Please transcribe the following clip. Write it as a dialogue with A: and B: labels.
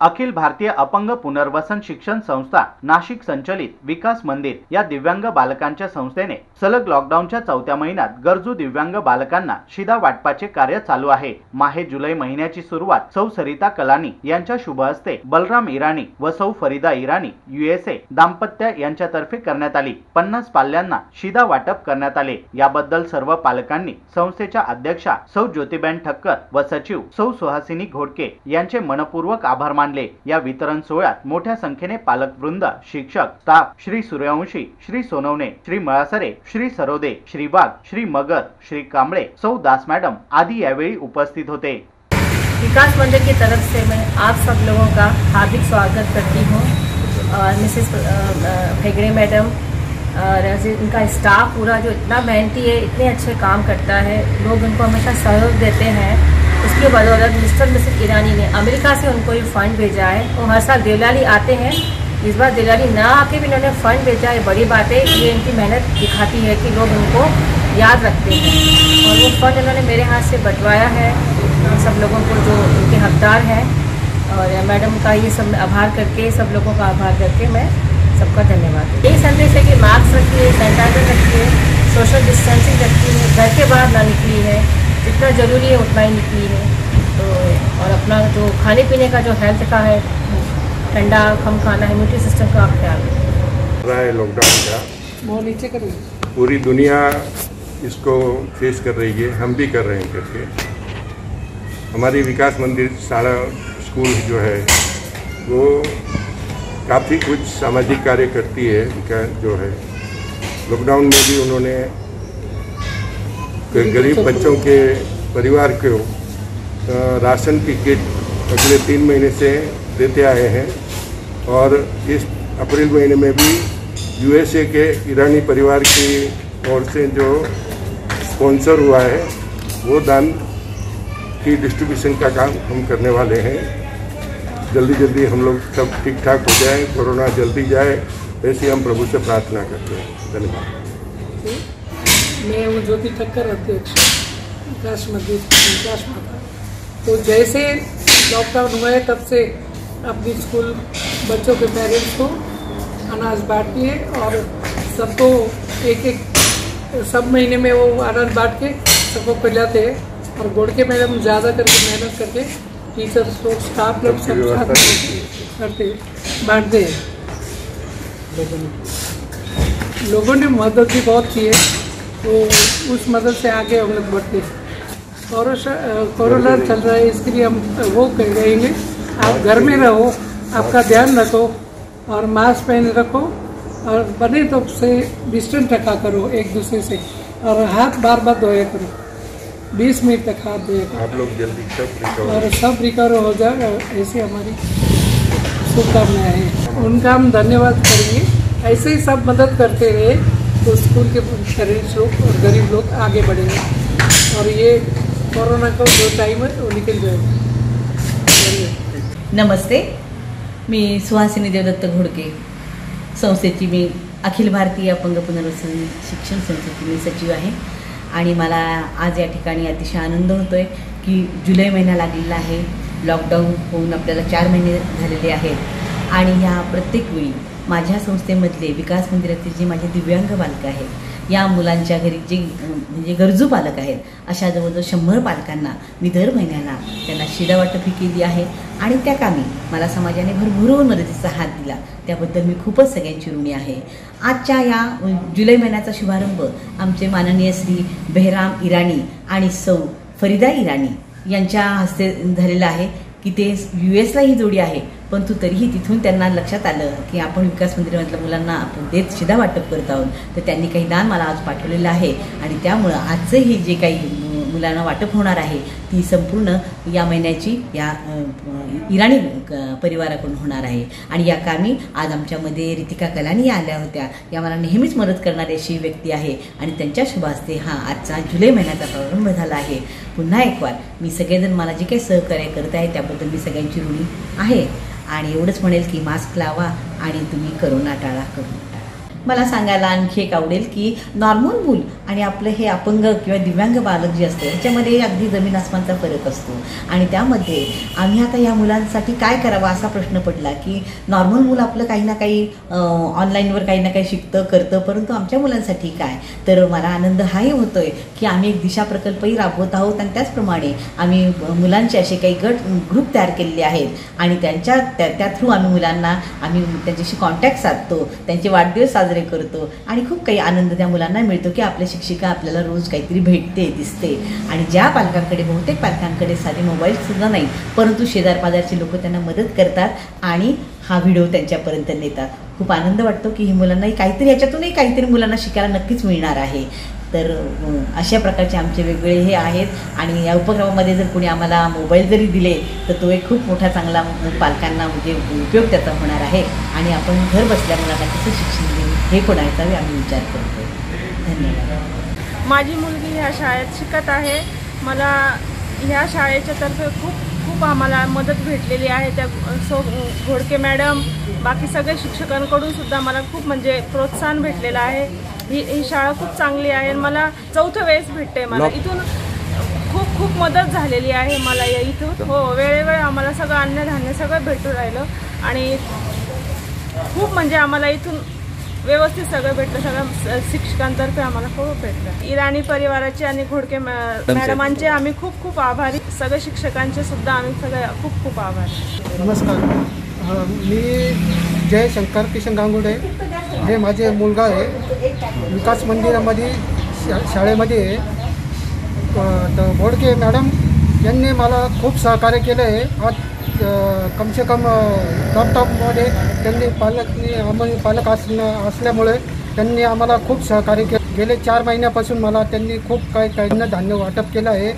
A: अखिल भारतीय अपंग पुनर्वसन शिक्षण संस्था नाशिक संचलित विकास मंदिर या दिव्यांग बालकांच्या संस्थेने सलग लॉकडाऊनच्या चौथ्या महिन्यात गरजू दिव्यांग बालकांना शिदा वाटपाचे कार्य चालू आहे. माहे जुलै महिन्याची सुरुवात सौ सरिता कलानी यांच्या शुभ हस्ते बलराम इराणी व सौ फरीदा इराणी युएसए दाम्पत्य यांच्यातर्फे करण्यात आली. पन्नास पाल्यांना शिदा वाटप करण्यात आले. याबद्दल सर्व पालकांनी संस्थेच्या अध्यक्षा सौ ज्योतिबेन ठक्कर व सचिव सौ सुहासिनी घोडके यांचे मनपूर्वक आभार मानले. या वितरण सोहळ्यात मोठ्या संख्येने पालकवृंद, शिक्षक, स्टाफ, श्री सूर्यवंशी, श्री सोनवणे, श्री मळासरे, श्री सरोदे, श्री वाघ श्री मगर, श्री कांबळे, सौ दास मॅडम आदी यावेळी उपस्थित होते.
B: विकास मंदिर की तरफ़ से मैं आप सब लोगों का हार्दिक स्वागत करती हूँ। और मिसेस हेगड़े मैडम, और इनका स्टाफ पूरा जो इतना मेहनती है, इतने अच्छे काम करता है, लोग उनको हमेशा सहयोग देते हैं। उसकी बदौलत मिस्टर मिसेस ईरानी ने अमेरिका से उनको ये फंड भेजा है। और हर साल देवलाली आते हैं। इस बार देवलाली ना आके भी इन्होंने फंड भेजा है। बड़ी बात है, ये इनकी मेहनत दिखाती है कि लोग उनको याद रखते हैं। और वो फंड इन्होंने मेरे हाथ से बंटवाया है। सब लोगों को जो उनके हकदार हैं। और मैडम का ये सब आभार करके, सब लोगों का आभार करके मैं सबका धन्यवाद। यही संदेश है कि मास्क रखिए, सैनिटाइजर रखिए, सोशल डिस्टेंसिंग रखिए। घर के बाहर ना निकली है जितना ज़रूरी है उतना ही निकली है। तो और अपना जो खाने पीने का जो हेल्थ का है ठंडा कम खाना है इम्यूनिटी सिस्टम का आप ख्याल रखें।
C: रहा है लॉकडाउन का।
D: वो नीचे करिए
C: पूरी दुनिया इसको फेस कर रही है। हम भी कर रहे हैं करके। हमारी विकास मंदिर शाला स्कूल जो है वो काफ़ी कुछ सामाजिक कार्य करती है जो है। लॉकडाउन में भी उन्होंने गरीब बच्चों के परिवार को राशन की किट अगले तीन महीने से देते आए हैं और इस अप्रैल महीने में भी यूएसए के ईरानी परिवार की ओर से जो स्पॉन्सर हुआ है, वो दान की डिस्ट्रीब्यूशन का काम हम करने वाले हैं। जल्दी जल्दी हम लोग सब ठीक ठाक हो जाए, कोरोना जल्दी जाए, ऐसी हम प्रभु से प्रार्थना करते हैं। धन्यवाद।
D: मैं वो ज्योति ठक्कर अध्यक्ष विकास मंदिर विकास माता। तो जैसे लॉकडाउन हुआ है तब से अपनी स्कूल बच्चों के पेरेंट्स को अनाज बांटती है और सबको एक एक सब महीने में वो अनाज बांट के सबको खिलाते हैं। और गोड़ के मैडम ज़्यादा करके मेहनत करके टीचर्स लोग स्टाफ लोग सब साथ करते हैं, बांटते हैं। लोगों ने मदद भी बहुत की है। तो उस मदद से आगे हम लोग बढ़ते हैं। कोरोना कोरोना चल रहा है इसके लिए हम वो कह रहेंगे आप घर में रहो आपका ध्यान रखो और मास्क पहने रखो और बने तो से डिस्टेंस रखा करो एक दूसरे से और हाथ बार बार धोया करो। बीस मिनट तक हाथ धोया करो।
C: आप लोग जल्दी सब रिकवर
D: और सब रिकवर हो जाए ऐसी हमारी शुभकामनाएँ हैं। उनका हम धन्यवाद करेंगे। ऐसे ही सब मदद करते रहे। तो स्कूल के शरीर लोग और गरीब लोग आगे बढ़ेंगे। और ये कोरोना का जो टाइम है वो निकल जाएगा।
E: नमस्ते मी सुहासिनी देवदत्त घोडके. संस्थेची मी अखिल भारतीय अपंग पुनर्वसन शिक्षण संस्थेची मी सचिव आहे. आणि मला आज या ठिकाणी अतिशय आनंद होतो आहे की जुलै महिना लागलेला आहे. लॉकडाऊन होऊन आपल्याला चार महिने झालेले आहेत. आणि ह्या प्रत्येक वेळी माझ्या संस्थेमधले विकास मंदिरातील जे माझे दिव्यांग बालक आहेत या मुलांच्या घरी जे म्हणजे गरजू पालक आहेत अशा जवळजवळ शंभर पालकांना मी दर महिन्याला त्यांना शिदा वाटप केली आहे आणि त्या कामी मला समाजाने भरभरून मदतीचा हात दिला. त्याबद्दल मी खूपच सगळ्यांची ऋणी आहे. आजच्या या जुलै महिन्याचा शुभारंभ आमचे माननीय श्री बेहराम इराणी आणि सौ फरीदा इराणी यांच्या हस्ते झालेला आहे. की ते यू एसला ही जोडी आहे. परंतु तरीही तिथून त्यांना लक्षात आलं की आपण विकास मंदिरामधल्या मुलांना आपण देत शिधा वाटप करत आहोत. तर त्यांनी काही दान मला आज पाठवलेलं आहे. आणि त्यामुळं आजचं हे जे काही मुलांना वाटप होणार आहे ती संपूर्ण या महिन्याची या इराणी परिवाराकडून होणार आहे. आणि या कामी आज आमच्यामध्ये रितिका कलानी आल्या होत्या. या मला नेहमीच मदत करणारी अशी व्यक्ती आहे. आणि त्यांच्या शुभास्ते हा आजचा जुलै महिन्याचा प्रारंभ झाला आहे. पुन्हा एक वार मी सगळेजण मला जे काही सहकार्य करत आहे त्याबद्दल मी सगळ्यांची ऋणी आहे. आणि एवढंच म्हणेल की मास्क लावा आणि तुम्ही करोना टाळा करून टाळा. मला सांगायला आणखी एक आवडेल की नॉर्मल मूल आणि आपलं हे अपंग किंवा दिव्यांग बालक जे असतं ह्याच्यामध्ये अगदी जमीन आसमानचा फरक असतो. आणि त्यामध्ये आम्ही आता या मुलांसाठी काय करावं असा प्रश्न पडला की नॉर्मल मूल आपलं काही ना काही ऑनलाईनवर काही ना काही शिकतं करतं परंतु आमच्या मुलांसाठी काय? तर मला आनंद हाही होतोय की आम्ही एक दिशा प्रकल्पही राबवत आहोत आणि त्याचप्रमाणे आम्ही मुलांचे असे काही गट ग्रुप तयार केलेले आहेत आणि त्यांच्या त्या त्या थ्रू आम्ही मुलांना आम्ही त्यांच्याशी कॉन्टॅक्ट साधतो. त्यांचे वाढदिवस साजरे करतो. आणि खूप काही आनंद त्या मुलांना मिळतो की आपल्या शिक्षिका आपल्याला रोज काहीतरी भेटते दिसते. आणि ज्या पालकांकडे बहुतेक पालकांकडे साधे मोबाईलसुद्धा नाही परंतु शेजार पाजारचे लोक त्यांना मदत करतात आणि हा व्हिडिओ त्यांच्यापर्यंत नेतात. खूप आनंद वाटतो की ही मुलांनाही काहीतरी याच्यातूनही काहीतरी मुलांना शिकायला नक्कीच मिळणार आहे. तर अशा प्रकारचे आमचे वेगवेगळे हे आहेत. आणि या उपक्रमामध्ये जर कोणी आम्हाला मोबाईल जरी दिले तर तो एक खूप मोठा चांगला पालकांना म्हणजे उपयोग त्याचा होणार आहे. आणि आपण घर बसल्या मुलांना कसं शिक्षण देऊ हे पण याचा आम्ही विचार करतो धन्यवाद.
F: माझी मुलगी ह्या शाळेत शिकत आहे. मला ह्या शाळेच्या तर्फे खूप खूप आम्हाला मदत भेटलेली आहे. त्या सो घोडके मॅडम बाकी सगळे शिक्षकांकडून सुद्धा मला खूप म्हणजे प्रोत्साहन भेटलेलं आहे. ही ही शाळा खूप चांगली आहे आणि मला चौथं वेळेस भेटते मला. इथून खूप खूप मदत झालेली आहे मला या इथून. हो वेळेवेळी आम्हाला सगळं अन्नधान्य सगळं भेटून राहिलं. आणि खूप म्हणजे आम्हाला इथून व्यवस्थित सगळं भेटलं. सगळं स- शिक्षकांतर्फे आम्हाला खूप भेटलं. इराणी परिवाराचे आणि घोडके मॅ- मॅडमांचे आम्ही खूप खूप आभारी. सगळे शिक्षकांचे सुद्धा आम्ही सगळे खूप खूप आभारी.
G: नमस्कार. मी जय शंकर किशन गांगुडे. हे माझे मुलगा आहे. विकास मंदिरामध्ये, शा, शाळेमध्ये तर बोडके मॅडम यांनी मला खूप सहकार्य केलं आहे. आज कम लॉकडाऊनमध्ये त्यांनी पालकनी आम्ही पालक असणं, असल्यामुळे त्यांनी आम्हाला खूप सहकार्य गेले चार महिन्यापासून मला त्यांनी खूप धान्य वाटप आहे.